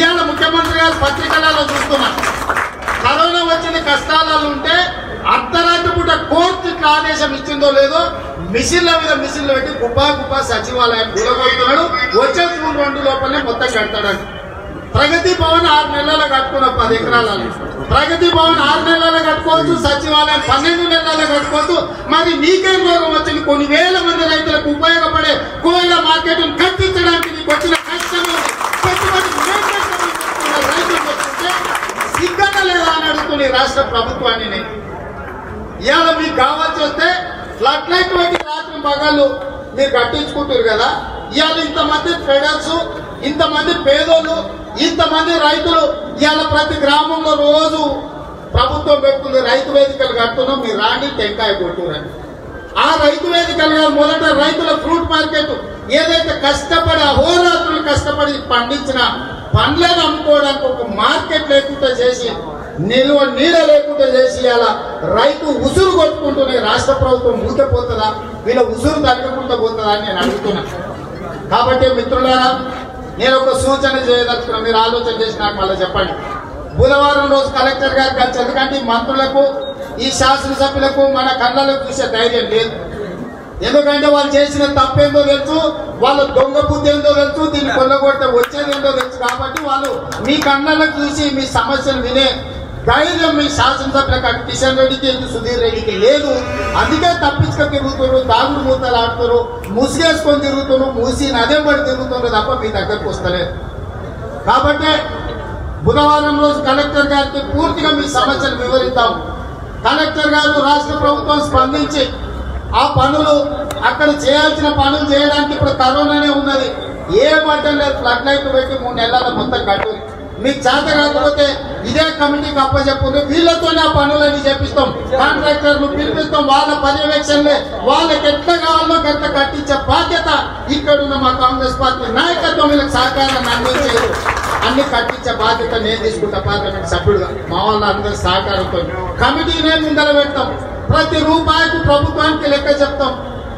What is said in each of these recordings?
ఇవాళ ముఖ్యమంత్రి గారు పత్రికలలో చూస్తున్నాం కరోనా వచ్చిన కష్టాలలో ఉంటే అర్ధరాత్రి పూట కోర్టు ఇట్లా ఆదేశం ఇచ్చిందో లేదో మిషన్ల మీద మిషన్లు పెట్టి గుబ్బా గుబ్బా సచివాలయం కూడగొడుతున్నాడు వచ్చే జూన్ రెండు లోపలనే మొత్తం కడతాడని. ప్రగతి భవన్ ఆరు నెలలు కట్టుకున్న పది ఎకరాలని ప్రగతి భవన్ ఆరు నెలలు కట్టుకోవచ్చు సచివాలయం పన్నెండు నెలలు కట్టుకోవచ్చు. మరి నీకేం రోగం వచ్చింది? కొన్ని వేల మంది రైతులకు ఉపయోగపడే కోయిల మార్కెట్ కట్టించడానికి నీకు వచ్చిన కష్టం లేదా రాష్ట్ర ప్రభుత్వాన్ని. నేను ఇవాళ మీకు కావాల్సి వస్తే ఫ్లడ్ లైట్ వంటి రాత్రి పగళ్ళు మీరు కట్టించుకుంటారు కదా. ఇవాళ ఇంతమంది ట్రేడర్స్ ఇంతమంది పేదోళ్ళు ఇంతమంది రైతులు ఇవాళ ప్రతి గ్రామంలో రోజు ప్రభుత్వం పెట్టుకుంది రైతు వేదికలు కడుతున్నాం మీరు రాండి టెంకాయ కొట్టురని ఆ రైతు వేదికలు మొదట రైతుల ఫ్రూట్ మార్కెట్. ఏదైతే కష్టపడి అహోరాత్రులు కష్టపడి పండించిన పండ్లను అమ్ముకోవడానికి ఒక మార్కెట్ లేకుండా చేసి నిల్వ నీడ లేకుండా చేసి అలా రైతు ఉసురు కొట్టుకుంటూనే రాష్ట్ర ప్రభుత్వం ఊరిపోతుందా వీళ్ళ ఉసురు తగ్గకుండా పోతుందా అని నేను అడుగుతున్నా. కాబట్టి మిత్రులారా నేను ఒక సూచన చేయదలుచుకున్నా. మీరు ఆలోచన చేసి నాకు మళ్ళీ చెప్పండి. బుధవారం రోజు కలెక్టర్ గారు కలిసి ఎందుకంటే మంత్రులకు ఈ శాసనసభ్యులకు మన కళ్ళలో చూసే ధైర్యం లేదు. ఎందుకంటే వాళ్ళు చేసిన తప్పేందో తెలుసు వాళ్ళ దొంగ బుద్ధి ఏందో తెలుసు దీన్ని కొల్లగొట్ట వచ్చేది ఏందో తెలుసు. కాబట్టి వాళ్ళు మీ కళ్ళకు చూసి మీ సమస్యలు వినే ధైర్యం మీ శాసనసభ్యులకు కిషన్ రెడ్డికి ఇటు సుధీర్ రెడ్డికి లేదు? అందుకే తప్పించుకొని తిరుగుతున్నారు దాగుడు మూతలు ఆడుతున్నారు ముసిగేసుకొని తిరుగుతున్నారు మూసి నదే పడి తిరుగుతున్నారు తప్ప మీ దగ్గరకు వస్తలేదు. కాబట్టి బుధవారం రోజు కలెక్టర్ గారికి పూర్తిగా మీ సమస్యలు వివరిద్దాం. కలెక్టర్ గారు రాష్ట్ర ప్రభుత్వం స్పందించి ఆ పనులు అక్కడ చేయాల్సిన పనులు చేయడానికి ఇప్పుడు కరోనానే ఉన్నది. ఏ మడ్డం లేదు ఫ్లడ్ లైట్ పెట్టి మూడు నెలల మొత్తం కట్టు మీకు చేత కాకపోతే ఇదే కమిటీకి అప్పచెప్పండి వీళ్ళతోనే ఆ పనులని చేపిస్తాం. కాంట్రాక్టర్లు పిలిపిస్తాం. వాళ్ళ పర్యవేక్షణలే. వాళ్ళకి ఎట్లా కావాలో గంట కట్టించే బాధ్యత ఇక్కడున్న మా కాంగ్రెస్ పార్టీ నాయకత్వం వీళ్ళకి సహకారాన్ని అందించే అన్ని కట్టించే బాధ్యత నేను తీసుకుంటా పార్లమెంట్ సభ్యుడుగా. మా వాళ్ళ అందరి సహకారంతో. కమిటీనే ముందర పెడతాం. ప్రతి రూపాయికి ప్రభుత్వానికి లెక్క చెప్తాం.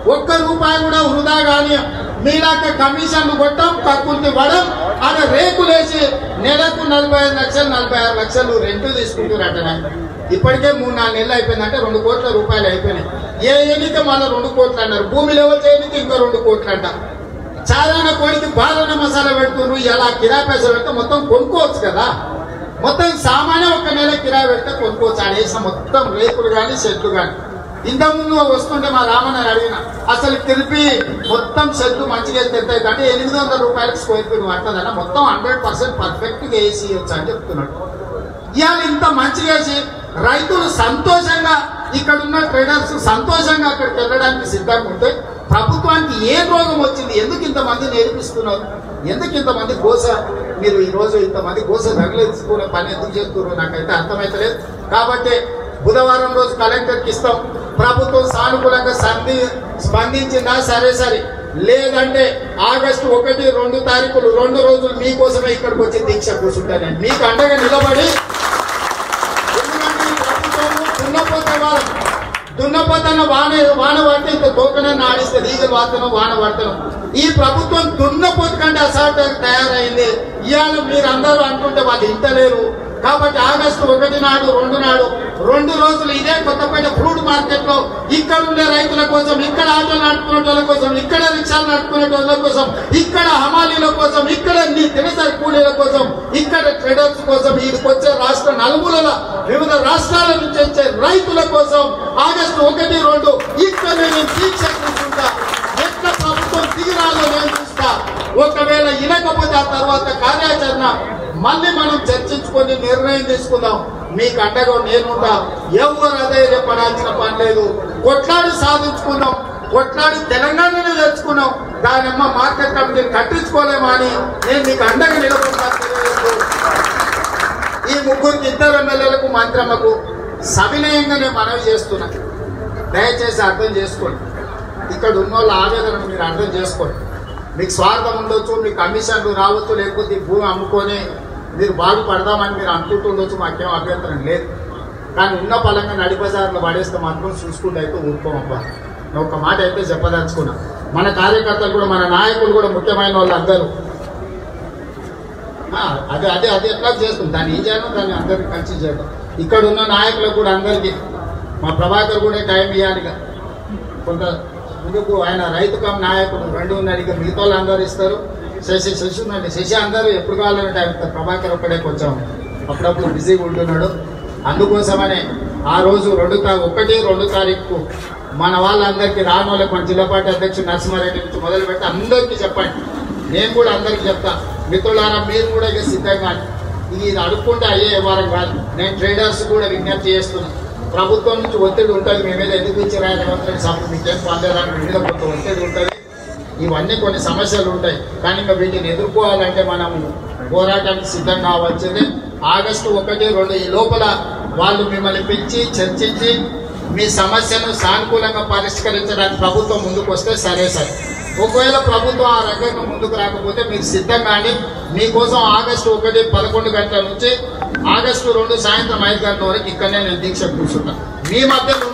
ఒక్క రూపాయి కూడా వృధా కానీ మీలాక కమిషన్లు కొట్టం కక్కుల్ని పడం ఆడ రేకులేసి నెలకు నలభై ఐదు లక్షలు నలభై ఆరు లక్షలు రెంట్ తీసుకుంటున్నారట. నాకు. ఇప్పటికే మూడు నాలుగు నెలలు అయిపోయిందంటే రెండు కోట్ల రూపాయలు అయిపోయినాయి. ఏ ఎన్నిక మళ్ళీ రెండు కోట్లు అన్నారు భూమి లెవెల్ చేయనికి ఇంకో రెండు కోట్లు అంట. సాధారణ కోడికి బాలన మసాలా పెడుతున్నారు ఎలా కిరా పైసలు పెడితే మొత్తం కొనుక్కోవచ్చు కదా. మొత్తం సామాన్య ఒక నెల కిరాయి పెడితే కొనుక్కోవచ్చు. ఆడ మొత్తం రేకులు కానీ చెట్లు కానీ ఇంతకుముందు వస్తుంటే మా రామన్న అడిగిన. అసలు తెలిపి మొత్తం షెడ్ మంచిగా వేస్తే ఎంత అంటే ఎనిమిది వందల రూపాయలకి స్క్వేర్ ఫీట్ పడుతుందన్న మొత్తం హండ్రెడ్ పర్సెంట్ పర్ఫెక్ట్గా వేసి అని చెప్తున్నాడు. ఇవాళ ఇంత మంచిగా వేసి రైతులు సంతోషంగా ఇక్కడ ఉన్న ట్రేడర్స్ సంతోషంగా అక్కడికి వెళ్ళడానికి సిద్ధంగా ఉంటే ప్రభుత్వానికి ఏ రోగం వచ్చింది? ఎందుకు ఇంతమంది నేర్పిస్తున్నారు? ఎందుకు ఇంతమంది గోస మీరు ఈరోజు ఇంతమంది గోస తగిలించుకునే పని ఎందుకు చేస్తున్నారు? నాకైతే అర్థమైతలేదు. కాబట్టి బుధవారం రోజు కలెక్టర్కి ఇస్తాం. ప్రభుత్వం సానుకూలంగా సంధి స్పందించిందా సరే సరే లేదంటే ఆగస్టు ఒకటి రెండు తారీఖులు రెండు రోజులు మీకోసమే ఇక్కడికి వచ్చి దీక్ష కూర్చుంటానండి మీకు అండగా నిలబడి దున్నపోతే దున్నపోతన వాన వాన పడితే ఇంత తోకనని ఆడిస్తుంది ఈగలు వాతనం వాన పడతాను. ఈ ప్రభుత్వం దున్నపోతు కంటే అసాధ్యం తయారైంది. ఇవాళ మీరందరూ అంటుంటే వాళ్ళు ఇంటలేరు కాబట్టి ఆగస్టు ఒకటి నాడు రెండు నాడు రెండు రోజులు ఇదే కొత్తపేట ఫ్రూట్ మార్కెట్లో ఇక్కడ ఉండే రైతుల కోసం ఇక్కడ ఆటోలు నడుపుకునే వాళ్ళ కోసం ఇక్కడ రిక్షాలు నడుపుకునే వాళ్ళ కోసం ఇక్కడ హమాలీల కోసం ఇక్కడ దినసరి కూలీల కోసం ఇక్కడ ట్రేడర్స్ కోసం ఇది వచ్చే రాష్ట్ర నలుమూలల వివిధ రాష్ట్రాల నుంచి వచ్చే రైతుల కోసం ఆగస్టు ఒకటి రెండు ఇక్కడ నేను దీక్ష కూర్చుంటా ఎట్లా ప్రభుత్వం దిగిరాలో నేను చూస్తా. ఒకవేళ ఇనకపోతే ఆ తర్వాత కార్యాచరణ మళ్ళీ మనం చర్చించుకొని నిర్ణయం తీసుకుందాం. మీకు అండగా నేనుంటా ఎవరు అదే పడాల్సిన పని లేదు. కొట్లాడి సాధించుకున్నాం కొట్లాడి తెలంగాణనే తెచ్చుకున్నాం. దాని అమ్మ మార్కెట్ కమిటీని కట్టించుకోలేమా అని నేను మీకు అండగా నిలబడతాను ఈ ముగ్గురికి ఇద్దరు ఎమ్మెల్యేలకు మంత్రమ్మకు సవినయంగా నేను మనవి చేస్తున్నా. దయచేసి అర్థం చేసుకోండి. ఇక్కడ ఉన్న వాళ్ళ ఆవేదన మీరు అర్థం చేసుకోండి. మీకు స్వార్థం ఉండొచ్చు మీకు కమిషన్లు రావచ్చు లేకపోతే ఈ భూమి అమ్ముకొని మీరు బాగుపడదామని మీరు అనుకుంటుండొచ్చు మాకేం అభ్యంతరం లేదు. కానీ ఉన్న పలంగా నడిపజారులు పడేస్తాం పడేస్తే మాత్రం చూసుకుంటే అయితే ఊరుకోమబ్బా నేను ఒక మాట అయితే చెప్పదలుచుకున్నా. మన కార్యకర్తలు కూడా మన నాయకులు కూడా ముఖ్యమైన వాళ్ళు అందరూ. అదే అదే అదే ఎట్లా చేస్తుంది? దాన్ని ఏం చేయడం దాన్ని అందరికీ కలిసి చేయడం ఇక్కడ ఉన్న నాయకులకు కూడా అందరికీ మా ప్రభాకర్ కూడా టైం ఇవ్వాలిగా కొంత ముందుకు ఆయన రైతు కమ్ నాయకుడు రెండు ఉన్నాడు ఇక మిగతా వాళ్ళు అందరూ ఇస్తారు. శశి శశి ఉందండి శశి అందరూ ఎప్పుడు కావాలంటే టైం ప్రభాకర్ ఒక్కడే కొంచెం అప్పుడప్పుడు బిజీగా ఉంటున్నాడు. అందుకోసమనే ఆ రోజు రెండు తా ఒకటి రెండు తారీఖు మన వాళ్ళందరికీ రాను వాళ్ళకి మన జిల్లా పార్టీ అధ్యక్షుడు నరసింహారెడ్డి నుంచి మొదలు పెట్టి అందరికీ చెప్పండి. నేను కూడా అందరికీ చెప్తా. మిత్రులారా మీరు కూడా ఇక సిద్ధంగా ఇది అడుక్కుంటే అయ్యే వ్యవహారం కాదు. నేను ట్రేడర్స్ కూడా విజ్ఞప్తి చేస్తున్నాను ప్రభుత్వం నుంచి ఒత్తిడి ఉంటుంది. మీ మీద ఎందుకు ఇచ్చి రాయాలి సభ మీకేం పొందేదాన్ని మీ కొంత ఒత్తిడి ఉంటుంది. ఇవన్నీ కొన్ని సమస్యలు ఉంటాయి. కానీ ఇంకా వీటిని ఎదుర్కోవాలంటే మనము పోరాటానికి సిద్ధం కావాల్సిందే ఆగస్టు ఒకటి రెండు ఈ లోపల వాళ్ళు మిమ్మల్ని పిలిచి చర్చించి మీ సమస్యను సానుకూలంగా పరిష్కరించడానికి ప్రభుత్వం ముందుకు వస్తే సరే సరే. ఒకవేళ ప్రభుత్వం ఆ రకంగా ముందుకు రాకపోతే మీరు సిద్ధం కానీ మీకోసం ఆగస్టు ఒకటి పదకొండు గంటల నుంచి ఆగస్టు రెండు సాయంత్రం ఐదు గంటల వరకు ఇక్కడనే నేను దీక్ష కూర్చుంటాను మీ మధ్యలో